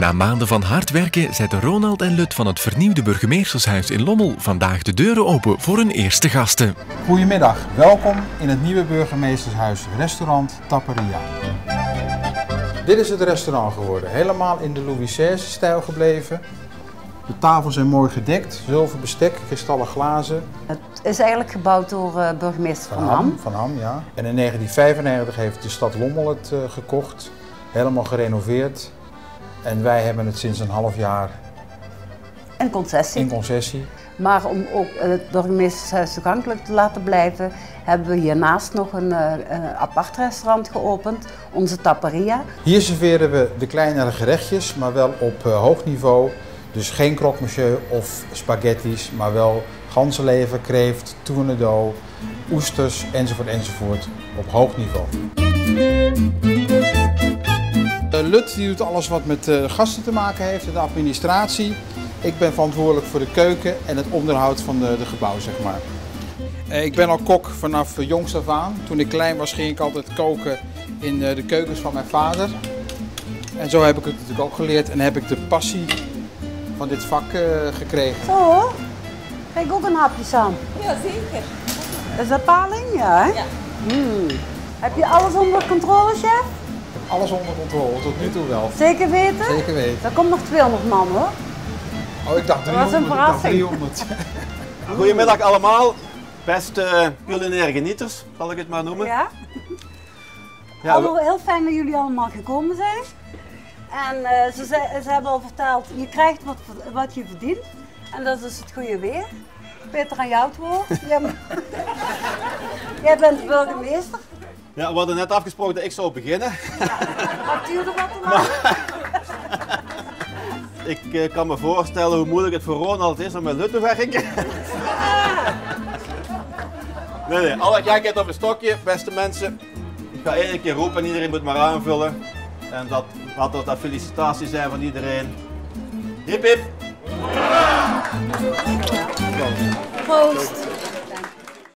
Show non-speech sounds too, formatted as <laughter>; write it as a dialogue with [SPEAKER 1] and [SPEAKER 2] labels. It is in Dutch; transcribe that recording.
[SPEAKER 1] Na maanden van hard werken zetten Ronald en Lut van het vernieuwde burgemeestershuis in Lommel vandaag de deuren open voor hun eerste gasten.
[SPEAKER 2] Goedemiddag, welkom in het nieuwe burgemeestershuis restaurant Tapperia. Dit is het restaurant geworden, helemaal in de Louis XVI-stijl gebleven. De tafels zijn mooi gedekt, zilver bestek, kristallen glazen.
[SPEAKER 3] Het is eigenlijk gebouwd door uh, burgemeester Van, Ham.
[SPEAKER 2] Van Ham, ja. En in 1995 heeft de stad Lommel het uh, gekocht, helemaal gerenoveerd. En wij hebben het sinds een half jaar
[SPEAKER 3] in concessie.
[SPEAKER 2] In concessie.
[SPEAKER 3] Maar om ook het burgemeestershuis toegankelijk te laten blijven, hebben we hiernaast nog een, uh, apart restaurant geopend, onze Tapperia.
[SPEAKER 2] Hier serveren we de kleinere gerechtjes, maar wel op uh, hoog niveau. Dus geen croque monsieur of spaghetti's, maar wel ganzenlever, kreeft, tournedo, oesters enzovoort enzovoort op hoog niveau. Lut die doet alles wat met gasten te maken heeft, de administratie. Ik ben verantwoordelijk voor de keuken en het onderhoud van de, de gebouw, zeg maar. Ik ben al kok vanaf jongs af aan. Toen ik klein was ging ik altijd koken in de keukens van mijn vader. En zo heb ik het natuurlijk ook geleerd en heb ik de passie van dit vak gekregen.
[SPEAKER 3] Zo, kijk ook een hapje Sam.
[SPEAKER 4] Ja, zeker.
[SPEAKER 3] Is dat paling? Ja, hè?
[SPEAKER 4] Ja.
[SPEAKER 3] Mm. Heb je alles onder controle, chef?
[SPEAKER 2] Alles onder controle, tot nu toe wel.
[SPEAKER 3] Zeker weten?
[SPEAKER 2] Zeker weten.
[SPEAKER 3] Er komt nog 200 man hoor.
[SPEAKER 2] Oh, ik dacht 300.
[SPEAKER 3] Dat was een verrassing.
[SPEAKER 2] 300. <laughs>
[SPEAKER 5] Goedemiddag allemaal, beste culinaire genieters, zal ik het maar noemen.
[SPEAKER 3] Ja.
[SPEAKER 5] Ja,
[SPEAKER 3] Allemaal heel fijn dat jullie allemaal gekomen zijn. En uh, ze, ze, hebben al verteld, je krijgt wat, wat je verdient. En dat is het goede weer. Peter, aan jou het woord. Jij, <laughs> Jij bent de burgemeester.
[SPEAKER 5] Ja, we hadden net afgesproken dat ik zou beginnen. <laughs>
[SPEAKER 3] Had er wat te? <laughs>
[SPEAKER 5] Ik uh, kan me voorstellen hoe moeilijk het voor Ronald is om met Lut te werken. <laughs> nee, nee, alle gekheid op een stokje, beste mensen. Ik ga één keer roepen en iedereen moet maar aanvullen. En dat, laat dat, dat felicitaties zijn van iedereen. Hip hip!
[SPEAKER 3] Proost!